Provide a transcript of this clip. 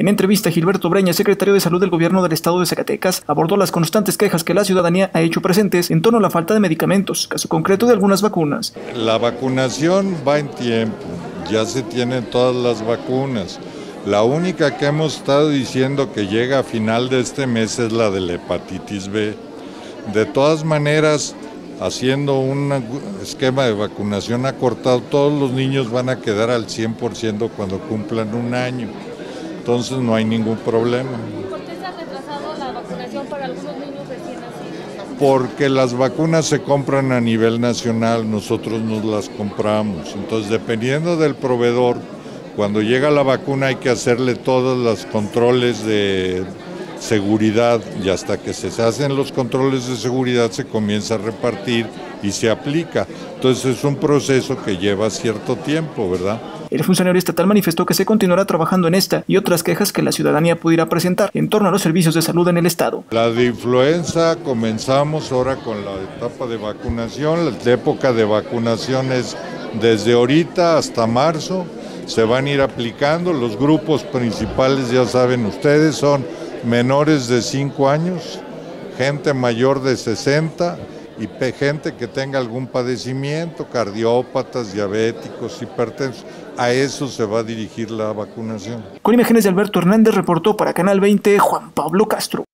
En entrevista, Gilberto Breña, secretario de Salud del Gobierno del Estado de Zacatecas, abordó las constantes quejas que la ciudadanía ha hecho presentes en torno a la falta de medicamentos, caso concreto de algunas vacunas. La vacunación va en tiempo, ya se tienen todas las vacunas. La única que hemos estado diciendo que llega a final de este mes es la de la hepatitis B. De todas maneras, haciendo un esquema de vacunación acortado, todos los niños van a quedar al 100% cuando cumplan un año. Entonces no hay ningún problema. ¿Por qué se ha retrasado la vacunación para algunos niños recién nacidos? Porque las vacunas se compran a nivel nacional, nosotros nos las compramos. Entonces, dependiendo del proveedor, cuando llega la vacuna hay que hacerle todos los controles de seguridad y hasta que se hacen los controles de seguridad se comienza a repartir y se aplica. Entonces es un proceso que lleva cierto tiempo, ¿verdad? El funcionario estatal manifestó que se continuará trabajando en esta y otras quejas que la ciudadanía pudiera presentar en torno a los servicios de salud en el estado. La de influenza comenzamos ahora con la etapa de vacunación. La época de vacunación es desde ahorita hasta marzo. Se van a ir aplicando. Los grupos principales, ya saben ustedes, son menores de 5 años, gente mayor de 60 y gente que tenga algún padecimiento, cardiópatas, diabéticos, hipertensos. A eso se va a dirigir la vacunación. Con imágenes de Alberto Hernández reportó para Canal 20 Juan Pablo Castro.